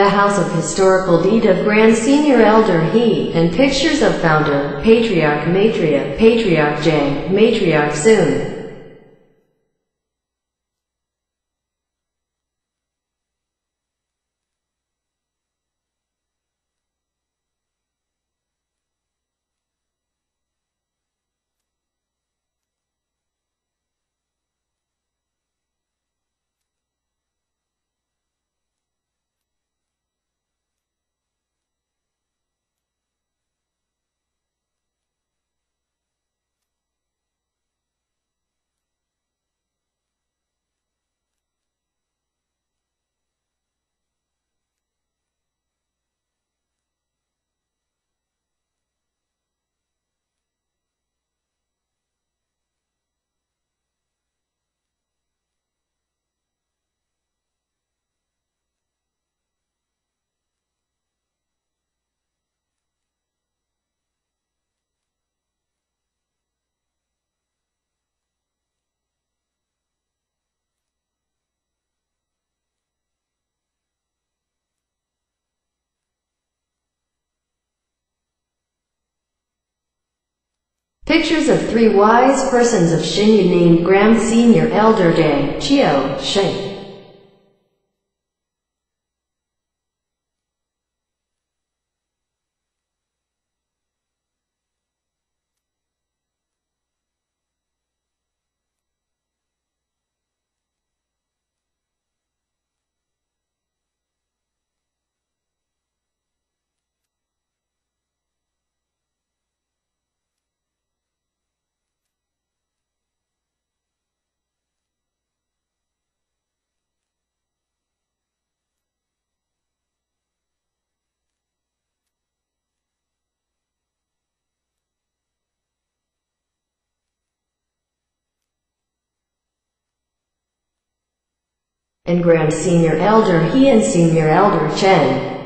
The House of Historical Deed of Grand Senior Elder He, and pictures of founder, Patriarch Matria, Patriarch J, Matriarch Soon. Pictures of three wise persons of Xinyu named Grand Senior Elder Day, Chio, Sheng. And Grand Senior Elder He and Senior Elder Chen.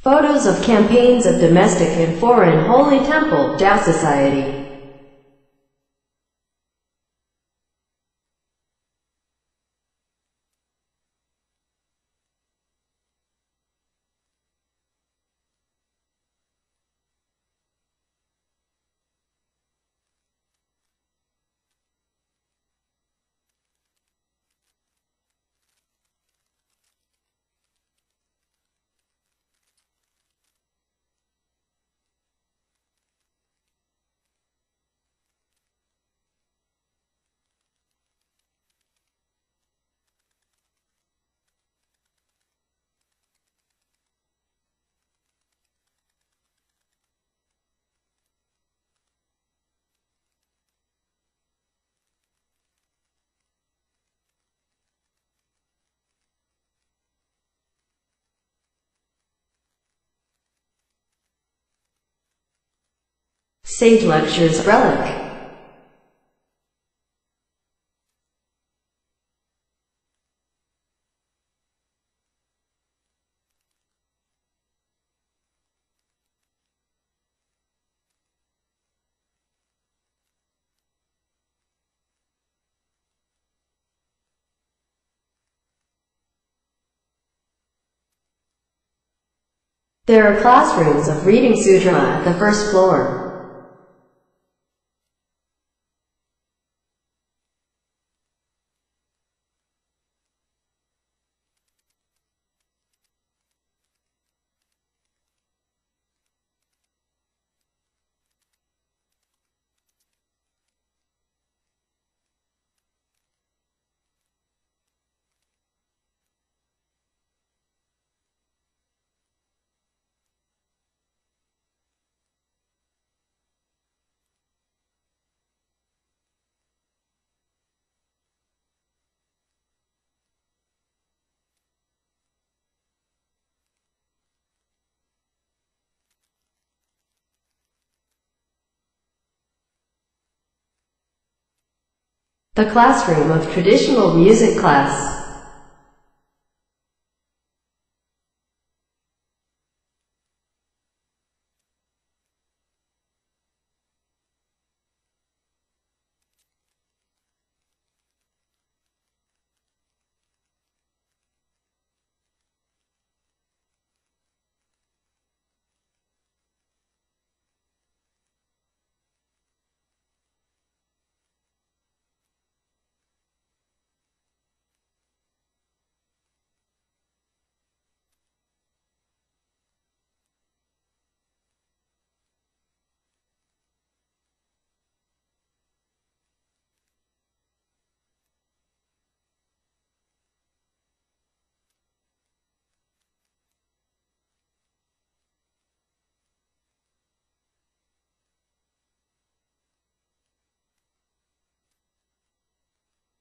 Photos of campaigns of domestic and foreign Holy Temple Tao Society. Sage Lectures Relic. There are classrooms of reading sutra at the first floor. The classroom of traditional music class.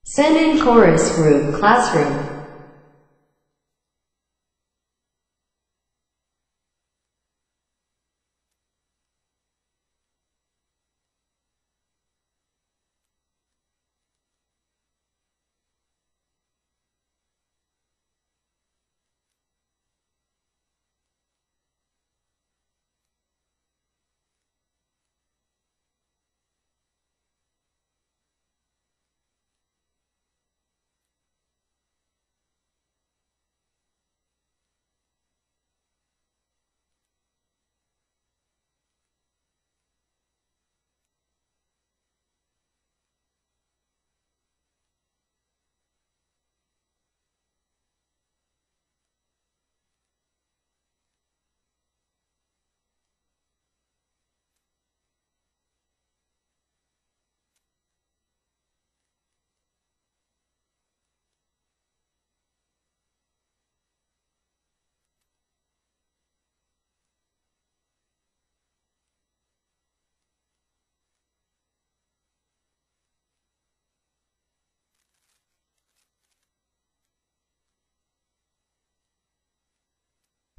Send in chorus group classroom.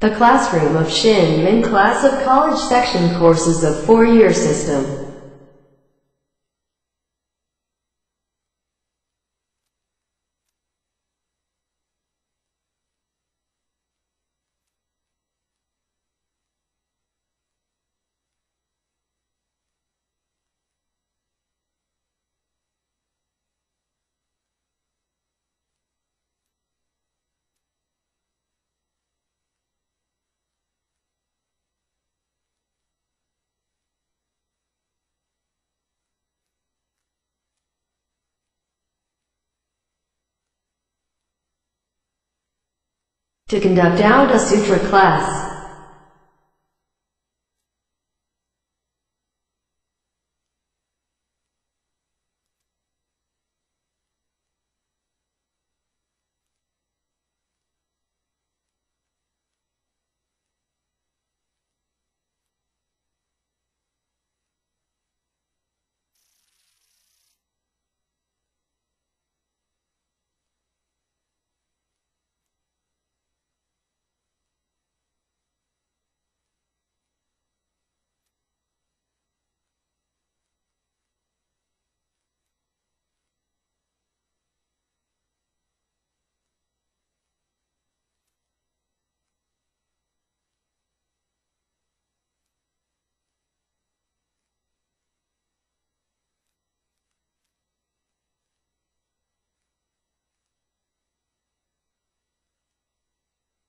The classroom of Shin Min class of college section courses of four-year system. To conduct Auda Sutra class.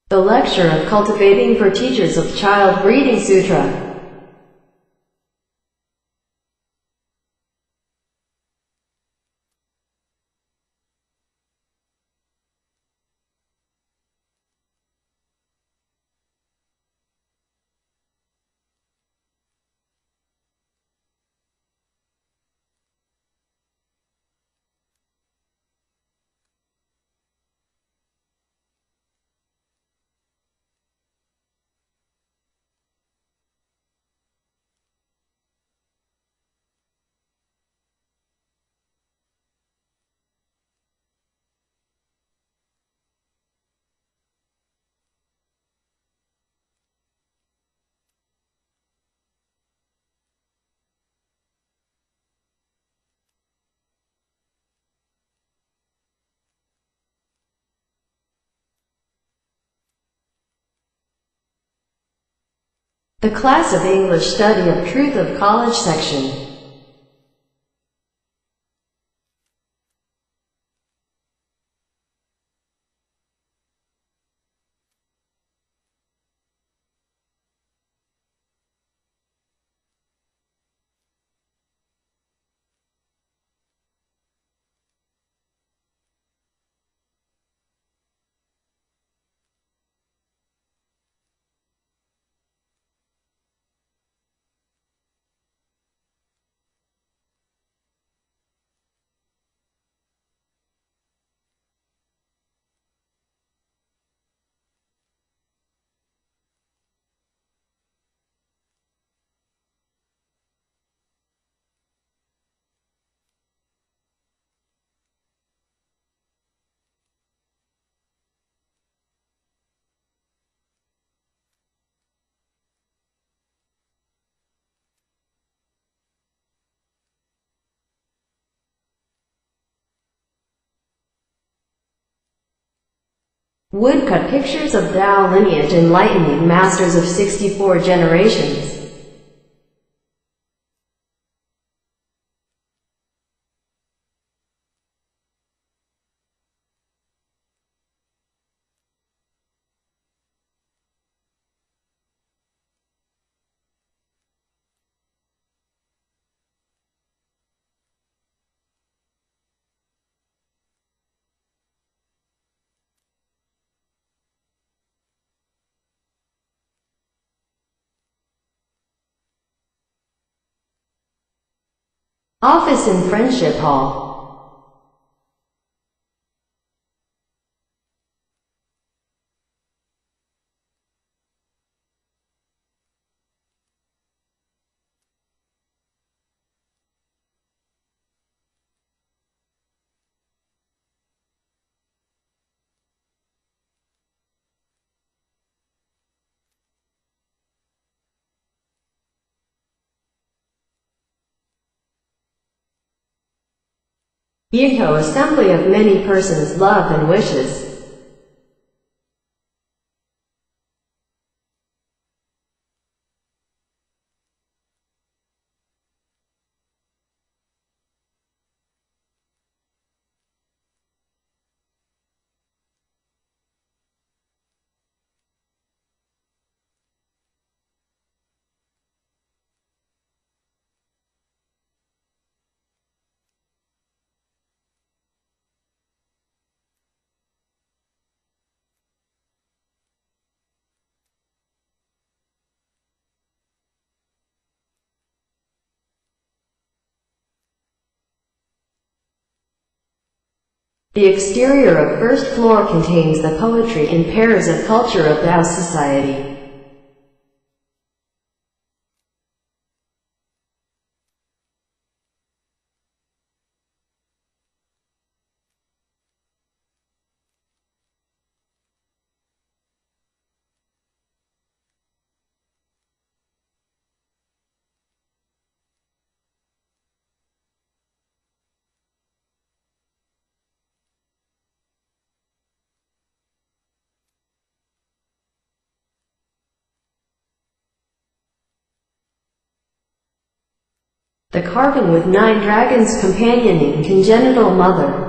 The lecture of cultivating for teachers of child breeding sutra. The class of English study of Truth of College section. Woodcut pictures of Tao lineage enlightening masters of 64 generations. Office in Friendship Hall. Yingho assembly of many persons' love and wishes. The exterior of first floor contains the poetry and pairs of culture of Tao society. The carving with nine dragons companioning congenital mother.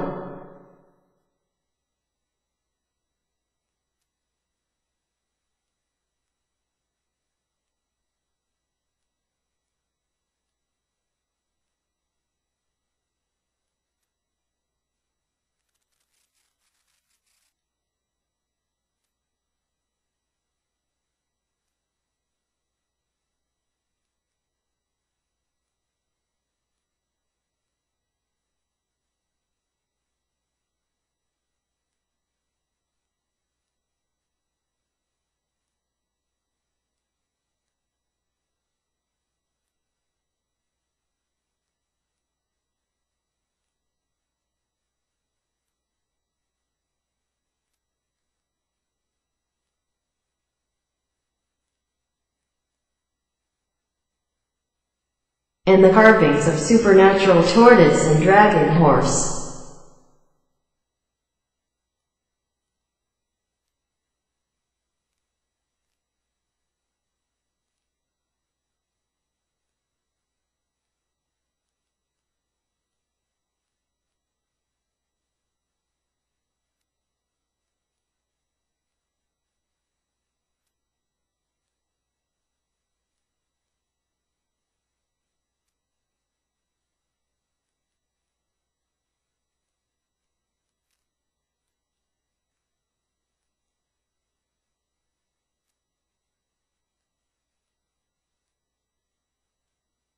And the carvings of supernatural tortoise and dragon horse.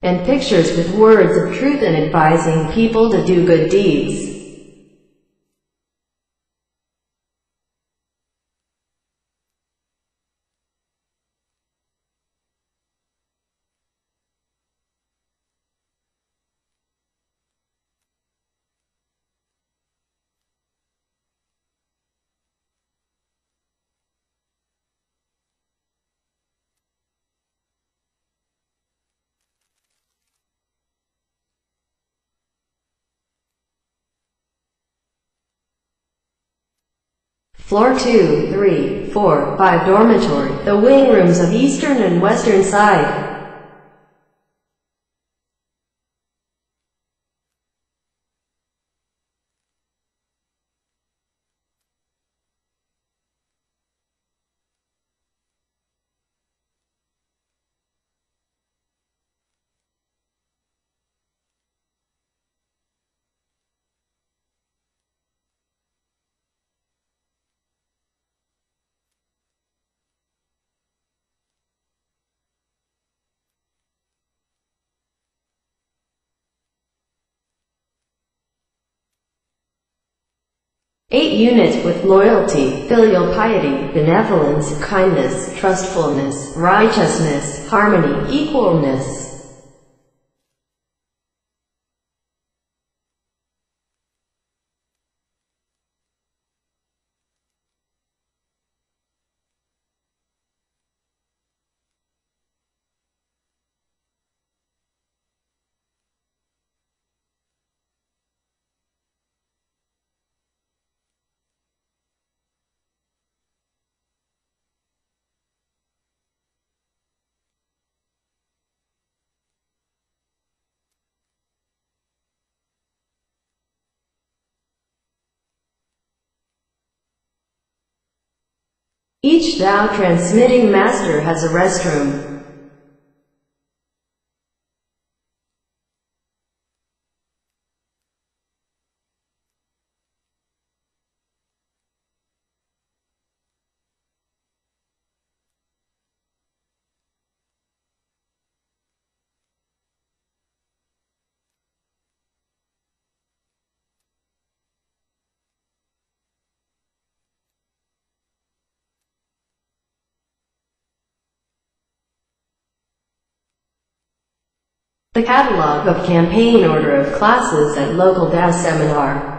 And pictures with words of truth and advising people to do good deeds. Floor 2, 3, 4, 5 dormitory, the wing rooms of eastern and western side. Eight units with loyalty, filial piety, benevolence, kindness, trustfulness, righteousness, harmony, equalness. Each Tao transmitting master has a restroom. The catalog of campaign order of classes at local DAS seminar.